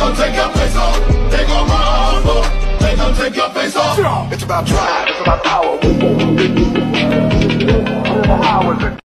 gon' take your face off. Oh. They gon' rumble. Oh. They gon' take your face off. Oh. It's about drive. It's about power.